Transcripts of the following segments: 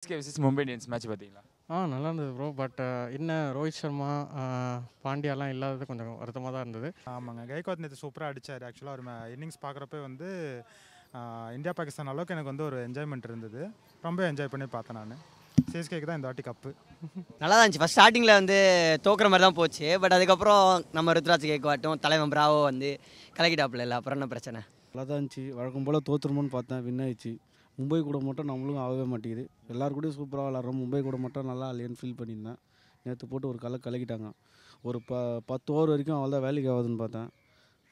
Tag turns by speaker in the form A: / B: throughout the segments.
A: CSK versus Mumbai Indians match பார்த்தீங்களா?
B: ஆ நல்லா இருந்தது ப்ரோ பட் என்ன ரோஹித் சர்மா பாண்டியாலாம் இல்லாதது கொஞ்சம் வருத்தமாக தான் இருந்தது.
C: ஆமாங்க. கைக்வாத் நேற்று சூப்பராக அடிச்சார். ஆக்சுவலாக ஒரு இன்னிங்ஸ் பார்க்குறப்ப வந்து இந்தியா பாகிஸ்தான் அளவுக்கு எனக்கு வந்து ஒரு என்ஜாய்மெண்ட் இருந்தது. ரொம்ப என்ஜாய் பண்ணி பார்த்தேன் நான். சிஎஸ்கேக்கு தான் இந்த வாட்டி கப்பு
D: நல்லா தான் இருந்துச்சு. ஃபஸ்ட் ஸ்டார்டிங்கில் வந்து தோக்குற மாதிரி தான் போச்சு. பட் அதுக்கப்புறம் நம்ம ருத்ராஜ் கேட்காட்டும் தலைவன் பிராவோ வந்து கலக்கிட்டாப்புல இல்லை. அப்புறம் என்ன பிரச்சனை?
E: நல்லா தான் இருந்துச்சு. வழக்கம் போல் தோற்றுருமோன்னு பார்த்தேன். வின் ஆயிடுச்சு. மும்பை கூட மட்டும் நம்மளும் ஆகவே மாட்டேங்குது. எல்லாரு கூடயும் சூப்பராக விளாட்றோம். மும்பை கூட மட்டும் நல்லா இல்லையேன்னு ஃபீல் பண்ணியிருந்தேன். நேற்று போட்டு ஒரு கலை கலக்கிட்டாங்க. ஒரு ப பத்து ஓவர் வரைக்கும் அவள் தான் வேலைக்கு ஆகுதுன்னு பார்த்தேன்.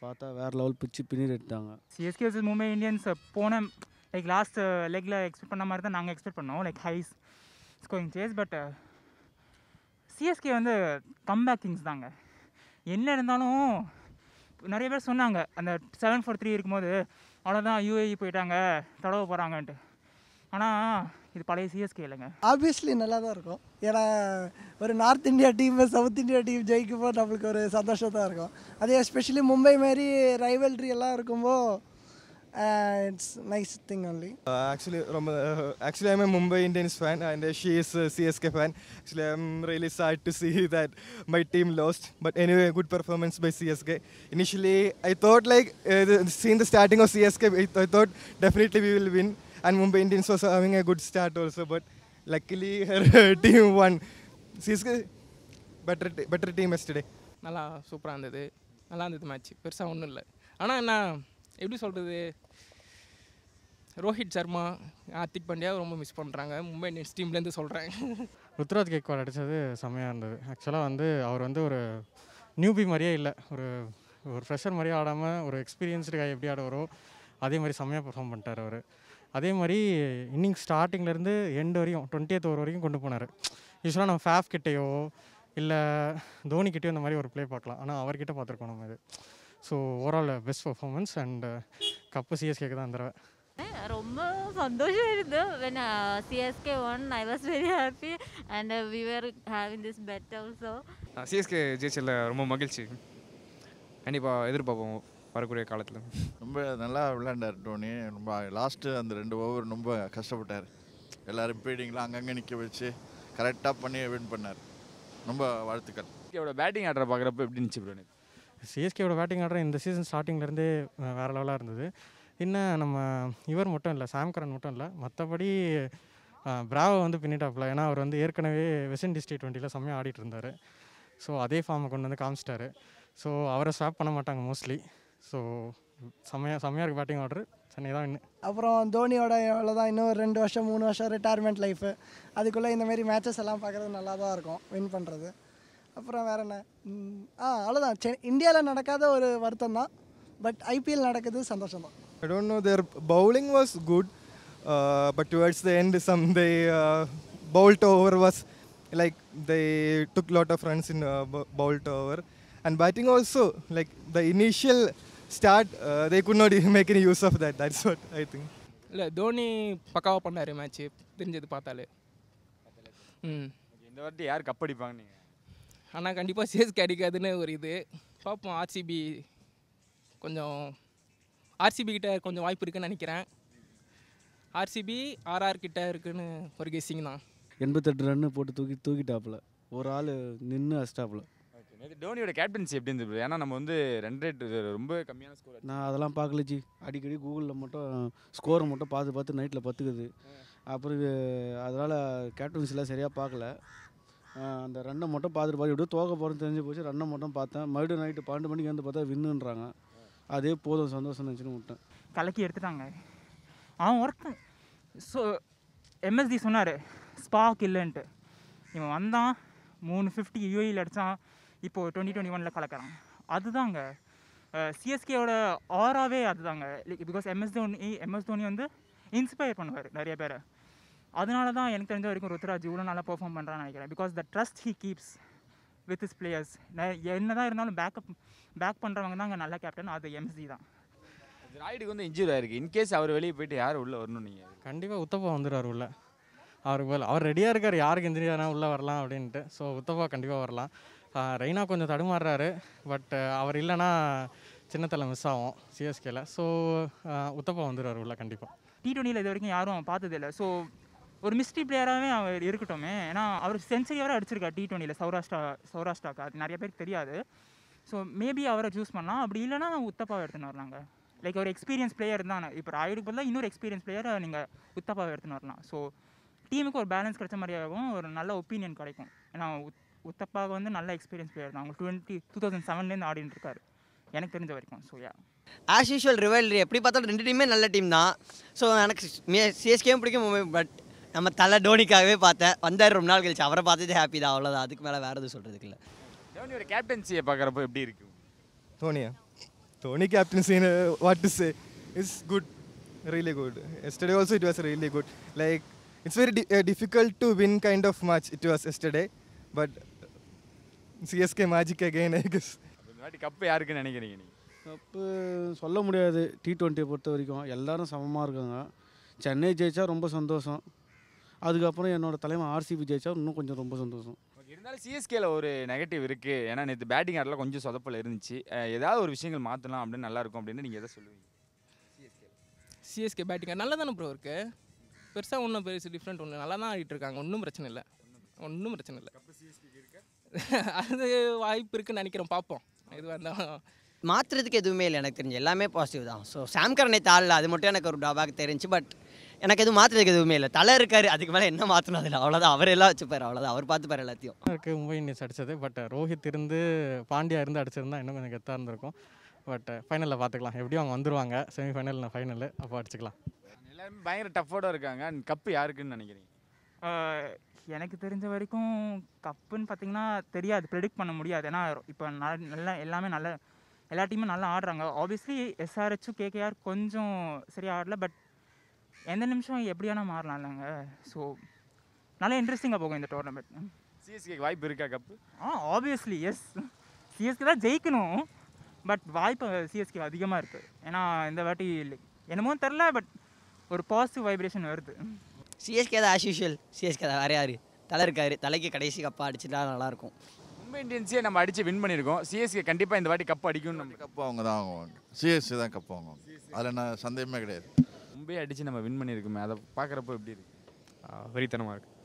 E: பார்த்தா வேறு லெவல் பிச்சு பின்னிட்டு எடுத்தாங்க
F: சிஎஸ்கே வர்சஸ் மும்பை இந்தியன்ஸ் போன லைக் லாஸ்ட் லெக்கில் எக்ஸ்பெக்ட் பண்ண மாதிரி தான் நாங்கள் எக்ஸ்பெக்ட் பண்ணோம். Like high scoring chase but CSK வந்து கம்பேக் கிங்ஸ் தாங்க. என்ன இருந்தாலும் நிறைய பேர் சொன்னாங்க. அந்த செவன் ஃபோர் த்ரீ இருக்கும்போது அவ்வளோதான் யூஏஇ போயிட்டாங்க தடவை போகிறாங்கன்ட்டு ஆனால் இது பழைய சிஎஸ்கே இல்லைங்க.
G: ஆப்வியஸ்லி நல்லா தான் இருக்கும். ஏன்னா ஒரு north India team south India team ஜெயிக்கும் போது நம்மளுக்கு ஒரு சந்தோஷம் தான் இருக்கும். அதே எஸ்பெஷலி மும்பை மாரி ரைவல்ரி எல்லாம் இருக்கும்போது It's nice thing only
H: actually, Ram- uh, actually, I'm a Mumbai Indians fan, and uh, she is a CSK fan. Actually, I'm really sad to see that my team lost. But anyway, good performance by CSK. Initially, I thought like uh, the, seeing the starting of CSK, I, I thought definitely we will win, and Mumbai Indians was having a good start also. But luckily, her team won. CSK better t- better team yesterday.
I: நல்லா சூப்பராக இருந்தது நல்லா இருந்தது match பெருசாக ஒன்றும் இல்லை ஆனால் என்ன எப்படி சொல்கிறது ரோஹித் சர்மா ஹார்திக் பாண்டியா ரொம்ப மிஸ் பண்ணுறாங்க மும்பை இந்தியன்ஸ் டீம்லேருந்து சொல்கிறேன்
B: ருத்ராஜ் கேக்வாட் அடித்தது செம்மையாக இருந்தது. ஆக்சுவலாக வந்து அவர் வந்து ஒரு நியூபி மாதிரியே இல்லை. ஒரு ஒரு ஃப்ரெஷர் மாதிரியே ஆடாமல் ஒரு எக்ஸ்பீரியன்ஸ்டு காய் எப்படி ஆடுவாரோ அதே மாதிரி செம்மையாக பெர்ஃபார்ம் பண்ணிட்டார் அவர். அதே மாதிரி இன்னிங் ஸ்டார்டிங்லேருந்து எண்டு வரையும் டுவெண்ட்டியத் ஓவர் வரைக்கும் கொண்டு போனார். யூஸ்வலாக நம்ம ஃபேஃப் கிட்டேயோ இல்லை தோனிக்கிட்டேயோ இந்த மாதிரி ஒரு ப்ளே பார்க்கலாம். ஆனால் அவர்கிட்ட பார்த்துருக்கோம் நம்ம இது. So overall best performance and cup சிஎஸ்கேக்கு தான் தடவை.
J: ரொம்ப சந்தோஷம் இருந்து when CSK won I was very happy and we were having this bet also
K: CSK ஜெயிச்சல ரொம்ப மகிழ்ச்சி. கண்டிப்பாக எதிர்பார்ப்போம் வரக்கூடிய காலத்தில்.
L: ரொம்ப நல்லா விளையாண்டார் டோனி. ரொம்ப லாஸ்ட்டு அந்த ரெண்டு ஓவர் ரொம்ப கஷ்டப்பட்டார். எல்லாரும் பீடிங்லாம் அங்கங்கே நிற்க வச்சு கரெக்டாக பண்ணி வின் பண்ணார். ரொம்ப வாழ்த்துக்கள்.
A: இவரோட பேட்டிங் ஆர்டரை பார்க்குறப்ப எப்படி இருந்துச்சு டோனி
B: சிஎஸ்கேவோட பேட்டிங் ஆர்டர் இந்த சீசன் ஸ்டார்டிங்லேருந்தே வேறு லெவலாக இருந்தது. இன்னும் நம்ம இவர் மட்டும் இல்லை சாம்கரன் மட்டும் இல்லை மற்றபடி பிராவோ வந்து பின்னிட்டாப்ல ஏன்னா அவர் வந்து ஏற்கனவே வெஸ்ட் இண்டீஸ் டி ட்வெண்ட்டியில் செம்மையாக ஆடிட்டு இருந்தார். ஸோ அதே ஃபார்மை கொண்டு வந்து காமிச்சிட்டாரு. ஸோ அவரை ஸ்வாப் பண்ண மாட்டாங்க மோஸ்ட்லி ஸோ செம்மையாக செம்மையாக இருக்குது பேட்டிங் ஆர்டர் சென்னை தான் இன்னும்.
G: அப்புறம் தோனியோட அவ்வளோதான் இன்னும் ஒரு ரெண்டு வருஷம் மூணு வருஷம் ரிட்டையர்மெண்ட் லைஃபு அதுக்குள்ளே இந்த மாதிரி மேட்சஸ் எல்லாம் பார்க்குறது நல்லா தான் இருக்கும் வின் பண்ணுறது அப்புறம் வேற என்ன ஆ அவ்வளோதான் செ இந்தியாவில் நடக்காத ஒரு வருத்தம் தான் பட் ஐபிஎல் நடக்குது சந்தோஷம் தான்
H: I don't know. Their bowling was good, uh, but towards the end, some they uh, bowled over was like they took lot of runs in uh, bo- bowled over, and batting also like the initial start uh, they could not even make any use of that. That's what I think.
I: இல்லை தோனி பக்காவாக பண்ணார் match தெரிஞ்சது பார்த்தாலே ம்
A: இந்த வாட்டி யார் cup அடிப்பாங்க நீங்கள்
I: ஆனால் கண்டிப்பாக சிஎஸ்கே அடிக்காதுன்னு ஒரு இது. பார்ப்போம் ஆர்சிபி கொஞ்சம் ஆர்சிபி கிட்ட கொஞ்சம் வாய்ப்பு இருக்குன்னு நினைக்கிறேன். ஆர்சிபி ஆர்ஆர் கிட்ட இருக்குன்னு ஒரு கெஸ்ஸிங் தான்.
E: எண்பத்தெட்டு ரன்னு போட்டு தூக்கி தூக்கிட்டாப்புல. ஒரு ஆள் நின்று
A: நேற்று டோனியோட கேப்டன்சி எப்படி இருந்தது? ஏன்னா நம்ம வந்து ரன் ரேட் ரொம்ப கம்மியான ஸ்கோர்
E: நான் அதெல்லாம் பார்க்கல ஜி. அடிக்கடி கூகுளில் மட்டும் ஸ்கோரை மட்டும் பார்த்து பார்த்து நைட்டில் பத்துக்குது. அப்புறம் அதனால் கேப்டன்சிலாம் சரியாக பார்க்கல. அந்த ரன்னை மட்டும் பார்த்துட்டு பார்த்து எப்படியோ தோக்க போகிறேன்னு தெரிஞ்சு போச்சு. ரன்னை மட்டும் பார்த்தேன். மறுபடியும் நைட்டு பன்னெண்டு மணிக்கு வந்து பார்த்தா வின்னுன்றாங்க. அதே போதும் சந்தோஷம் நினச்சின்னு விட்டேன்.
F: கலக்கி எடுத்துட்டாங்க. அவன் ஒர்க்கு ஸோ எம்எஸ்டி சொன்னார் ஸ்பாக் இல்லைன்ட்டு. இவன் வந்தான். மூணு ஃபிஃப்டி யூஏயில் அடித்தான் இப்போது டுவெண்ட்டி டுவெண்ட்டி ஒனில் கலக்கிறான். அதுதாங்க. சிஎஸ்கேயோட ஆராவே அதுதாங்க. Like because MS Dhoni MS Dhoni வந்து இன்ஸ்பயர் பண்ணுவார் நிறைய பேரை. அதனால தான் எனக்கு தெரிஞ்ச வரைக்கும் ருத்ராஜ் இவ்வளோ நல்லா பெர்ஃபார்ம் பண்ணுறான்னு நினைக்கிறேன். Because the trust he keeps with his players என்ன தான் இருந்தாலும் பேக்கப் பேக் பண்ணுறவங்க தான் அங்கே நல்ல கேப்டன் அது எம்எஸ்டி தான்.
A: ராய்டுக்கு வந்து இன்ஜூரி ஆயிருக்கு. இன்கேஸ் அவர் வெளியே போயிட்டு யார் உள்ளே வரணும் நீங்கள்
B: கண்டிப்பாக உத்தப்பா வந்துடுவார் உள்ள. அவருக்கு பதில் அவர் ரெடியாக இருக்கார். யாருக்கு இன்ஜினியர்னா உள்ளே வரலாம் அப்படின்ட்டு. ஸோ உத்தப்பா கண்டிப்பாக வரலாம். ரெய்னா கொஞ்சம் தடுமாறுறாரு. பட் அவர் இல்லைன்னா சின்னத்தலை மிஸ் ஆகும் சிஎஸ்கேல ஸோ உத்தப்பா வந்துடுவார் உள்ள கண்டிப்பாக
F: டி டுவெண்ட்டியில் இது வரைக்கும் யாரும் பார்த்ததில்ல. ஸோ ஒரு மிஸ்ட்ரி பிளேயராகவே அவர் இருக்கட்டும். ஏன்னா அவர் சென்சரி வரை அடிச்சிருக்கார் டி டுவெண்ட்டியில் சௌராஷ்டிரா சௌராஷ்டிராக்கு. அது நிறைய பேருக்கு தெரியாது. ஸோ மேபி அவரை சூஸ் பண்ணலாம் அப்படி இல்லைன்னா உத்தப்பாவை எடுத்துன்னு வரலாங்க. லைக் ஒரு எக்ஸ்பீரியன்ஸ் பிளேயர் தான் இப்போ ராயுடுக்கு பதிலாக இன்னொரு எக்ஸ்பீரியன்ஸ் பிளேயரை நீங்கள் உத்தப்பாவை எடுத்துன்னு வரலாம். ஸோ டீமுக்கு ஒரு பேலன்ஸ் கிடைச்ச மாதிரியாகவும் ஒரு நல்ல ஒப்பீனியன் கிடைக்கும். ஏன்னா உத் உத்தப்பாக வந்து நல்ல எக்ஸ்பீரியன்ஸ் பிளேயர் தான். அவங்க டுவெண்ட்டி டூ தௌசண்ட் செவன்லேருந்து ஆடிட்டு இருக்காரு. எனக்கு தெரிஞ்ச வரைக்கும். So yeah
D: as usual rivalry எப்படி பார்த்தாலும் ரெண்டு டீமே நல்ல டீம் தான். ஸோ எனக்கு சிஎஸ்கேவும் பிடிக்கும் பட் நம்ம தலை டோனிக்காகவே பார்த்தேன். வந்தார் ரொம்ப நாள் கழிச்சு. அவரை பார்த்ததே ஹாப்பி தான். அவ்வளோதான் அதுக்கு மேலே வேறு எதுவும் சொல்கிறதுக்கு இல்லை.
A: தோனியோட கேப்டன்சியை பார்க்குறப்போ எப்படி இருக்கு?
H: Dhoniya. Dhoni captaincy, uh, what to say, is good, really good. Yesterday also it was really good. Like it's very di- uh, difficult to win kind of match. It was yesterday, but CSK magic again I guess.
A: Cup யாருக்குன்னு நினைக்கிறீங்க நீங்கள்
E: cup சொல்ல முடியாது. D டுவெண்ட்டியை பொறுத்த வரைக்கும் எல்லாரும் சமமாக இருக்காங்க. சென்னை ஜெயிச்சா ரொம்ப சந்தோஷம். அதுக்கப்புறம் என்னோட தலைவன் ஆர்சிபி ஜெயிச்சா இன்னும் கொஞ்சம் ரொம்ப சந்தோஷம்.
A: இருந்தாலும் சிஎஸ்கேல ஒரு நெகட்டிவ் இருக்கு. ஏன்னா நேற்று பேட்டிங் ஆடலாம் கொஞ்சம் சொதப்பல் இருந்துச்சு. ஏதாவது ஒரு விஷயங்கள் மாற்றலாம் அப்படின்னு நல்லா இருக்கும் அப்படின்னு நீங்கள் எதை சொல்லுவீங்க?
I: சிஎஸ்கே பேட்டிங் நல்லா தானே ப்ரோ இருக்கு. பெருசாக ஒன்றும் பெருசு டிஃப்ரெண்ட் ஒன்று நல்லா தான் ஆடிட்டு இருக்காங்க. ஒன்றும் பிரச்சனை இல்லை. ஒன்றும் பிரச்சனை இல்லை. அது வாய்ப்பு இருக்குன்னு நினைக்கிறோம். பார்ப்போம். இது வந்தால்
D: மாற்றுறதுக்கு எதுவுமே இல்லை. எனக்கு தெரிஞ்சு எல்லாமே பாசிட்டிவ் தான். ஸோ சாம்கர் நேற்று ஆடல. அது மட்டும் எனக்கு ஒரு டாபாக் தெரிஞ்சு பட் எனக்கு எதுவும் மாற்றுறதுக்கு எதுவுமே இல்லை. தலை இருக்காரு அதுக்கு மேலே என்ன மாற்றணும் அதில்? அவ்வளோதான் அவர் எல்லாம் வச்சுப்பார் அவ்வளோதான் அவர் பார்த்துப்பார் எல்லாத்தையும்.
B: இருக்குது மும்பை இந்தியன்ஸ் அடித்தது பட் ரோஹித் இருந்து பாண்டியா இருந்து அடிச்சிருந்தா இன்னும் கொஞ்சம் கெத்தாக இருந்திருக்கும். பட் ஃபைனலில் பார்த்துக்கலாம் எப்படியும் அவங்க வந்துருவாங்க. செமிஃபைனல் ஃபைனல் அப்போ அடிச்சுக்கலாம்.
A: எல்லாருமே பயங்கர டஃபோட இருக்காங்க. கப்பு யாருக்குன்னு நினைக்கிறீங்க?
F: எனக்கு தெரிஞ்ச வரைக்கும் கப்புன்னு பார்த்தீங்கன்னா தெரியாது. ப்ரெடிக்ட் பண்ண முடியாது. ஏன்னா இப்போ நல்லா எல்லாமே நல்ல எல்லா டீமும் நல்லா ஆடுறாங்க. ஆப்வியஸ்லி எஸ்ஆர்ஹெச்சும் கேகேஆர் கொஞ்சம் சரியாக ஆடல. பட் எந்த நிமிஷம் எப்படி வேணால் மாறலாம் இல்லைங்க. ஸோ நல்லா இன்ட்ரெஸ்டிங்காக போகும் இந்த டோர்னமெண்ட்
A: சிஎஸ்கேக்கு வாய்ப்பு இருக்கா கப்பு
F: ஆ ஆப்வியஸ்லி எஸ் சிஎஸ்கே தான் ஜெயிக்கணும். பட் வாய்ப்பு சிஎஸ்கே அதிகமாக இருக்குது ஏன்னா இந்த வாட்டி என்னமோ தெரில பட் ஒரு பாசிட்டிவ் வைப்ரேஷன் வருது.
D: சிஎஸ்கே தான் ஆஸ் யூஷுவல் சிஎஸ்கே தான் வேறு யார்? தலை இருக்காரு. தலைக்கு கடைசி கப்பா அடிச்சுட்டா நல்லாயிருக்கும்.
A: மும்பை இந்தியன்ஸே நம்ம அடிச்சு வின் பண்ணியிருக்கோம். சிஎஸ்கே கண்டிப்பாக இந்த வாட்டி கப் அடிக்கும் நம்ம
L: கப்பு அவங்க தான் வாங்குவாங்க சிஎஸ்சி தான் கப்பு வாங்குவாங்க. அதில் என்ன சந்தேகமே கிடையாது.
A: போய் அடிச்சு நம்ம வின் பண்ணியிருக்கோமே. அதை பார்க்குறப்போ எப்படி இருக்கு?
K: வெறித்தனமாக இருக்குது